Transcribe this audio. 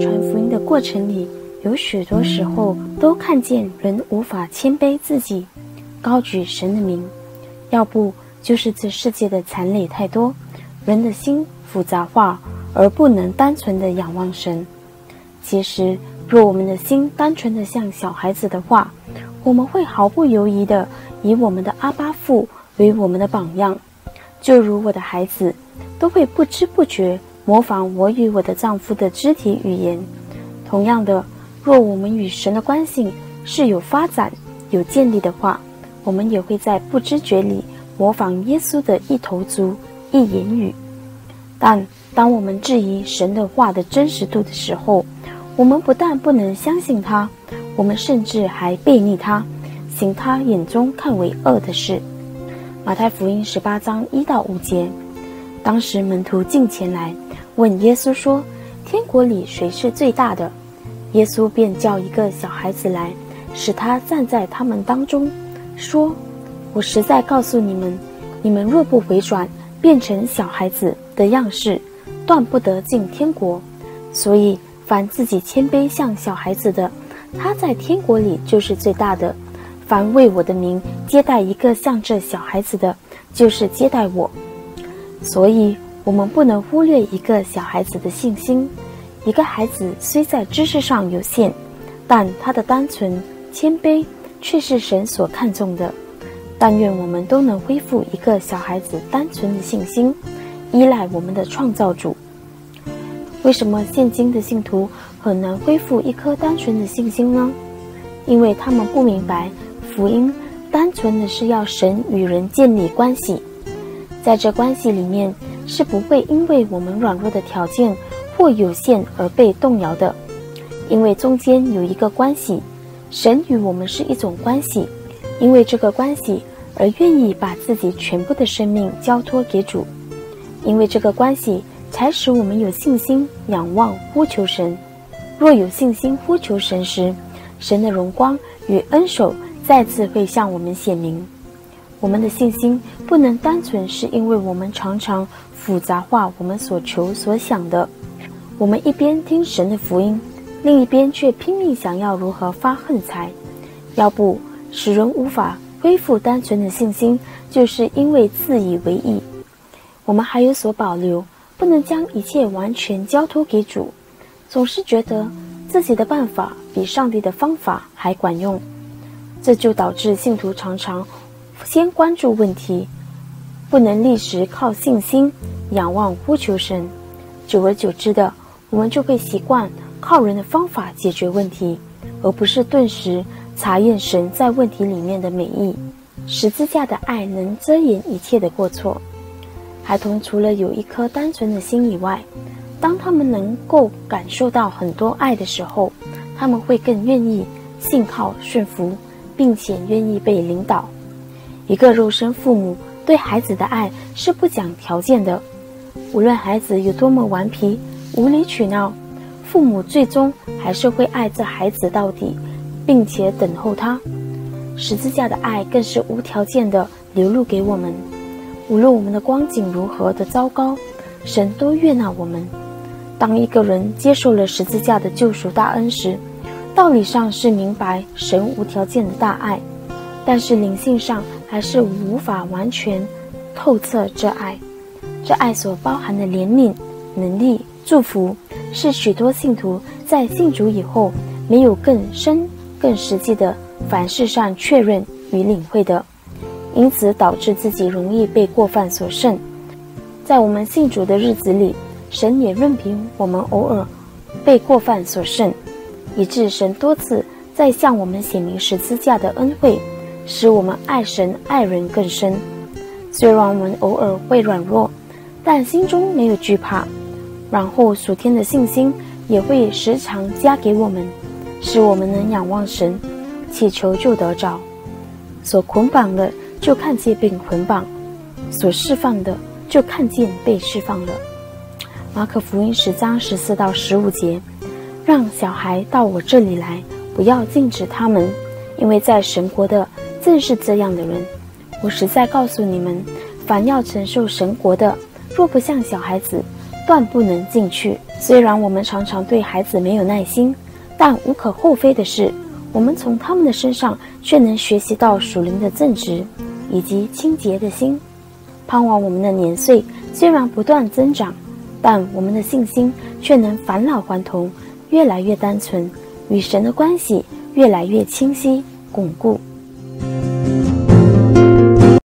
传福音的过程里，有许多时候都看见人无法谦卑自己，高举神的名；要不就是这世界的残累太多，人的心复杂化，而不能单纯的仰望神。其实，若我们的心单纯的像小孩子的话，我们会毫不犹豫的以我们的阿巴父为我们的榜样，就如我的孩子，都会不知不觉模仿我与我的丈夫的肢体语言。同样的，若我们与神的关系是有发展、有建立的话，我们也会在不知觉里模仿耶稣的一头足、一言语。但当我们质疑神的话的真实度的时候，我们不但不能相信他，我们甚至还背逆他，行他眼中看为恶的事。马太福音十八章一到五节，当时门徒进前来问耶稣说：“天国里谁是最大的？”耶稣便叫一个小孩子来，使他站在他们当中，说：“我实在告诉你们，你们若不回转，变成小孩子的样式，断不得进天国。所以。”凡自己谦卑像小孩子的，他在天国里就是最大的；凡为我的名接待一个像这小孩子的，就是接待我。所以，我们不能忽略一个小孩子的信心。一个孩子虽在知识上有限，但他的单纯谦卑却是神所看重的。但愿我们都能恢复一个小孩子单纯的信心，依赖我们的创造主。为什么现今的信徒很难恢复一颗单纯的信心呢？因为他们不明白福音单纯的是要神与人建立关系，在这关系里面是不会因为我们软弱的条件或有限而被动摇的，因为中间有一个关系，神与我们是一种关系，因为这个关系而愿意把自己全部的生命交托给主，因为这个关系。才使我们有信心仰望呼求神。若有信心呼求神时，神的荣光与恩手再次会向我们显明。我们的信心不能单纯是因为我们常常复杂化我们所求所想的。我们一边听神的福音，另一边却拼命想要如何发横财。要不使人无法恢复单纯的信心，就是因为自以为意。我们还有所保留。不能将一切完全交托给主，总是觉得自己的办法比上帝的方法还管用，这就导致信徒常常先关注问题，不能立时靠信心仰望呼求神，久而久之的，我们就会习惯靠人的方法解决问题，而不是顿时查验神在问题里面的美意。十字架的爱能遮掩一切的过错。孩童除了有一颗单纯的心以外，当他们能够感受到很多爱的时候，他们会更愿意信靠顺服，并且愿意被领导。一个肉身父母对孩子的爱是不讲条件的，无论孩子有多么顽皮、无理取闹，父母最终还是会爱这孩子到底，并且等候他。十字架的爱更是无条件的流露给我们。无论我们的光景如何的糟糕，神都悦纳我们。当一个人接受了十字架的救赎大恩时，道理上是明白神无条件的大爱，但是灵性上还是无法完全透彻这爱。这爱所包含的怜悯、能力、祝福，是许多信徒在信主以后没有更深、更实际的凡事上确认与领会的。因此导致自己容易被过犯所胜。在我们信主的日子里，神也任凭我们偶尔被过犯所胜，以致神多次在向我们显明十字架的恩惠，使我们爱神爱人更深。虽然我们偶尔会软弱，但心中没有惧怕。然后属天的信心也会时常加给我们，使我们能仰望神，祈求就得着。所捆绑的。就看见被捆绑，所释放的就看见被释放了。马可福音十章十四到十五节，让小孩到我这里来，不要禁止他们，因为在神国的正是这样的人。我实在告诉你们，凡要承受神国的，若不像小孩子，断不能进去。虽然我们常常对孩子没有耐心，但无可厚非的是，我们从他们的身上却能学习到属灵的正直以及清洁的心。盼望我们的年岁虽然不断增长，但我们的信心却能返老还童，越来越单纯，与神的关系越来越清晰、巩固。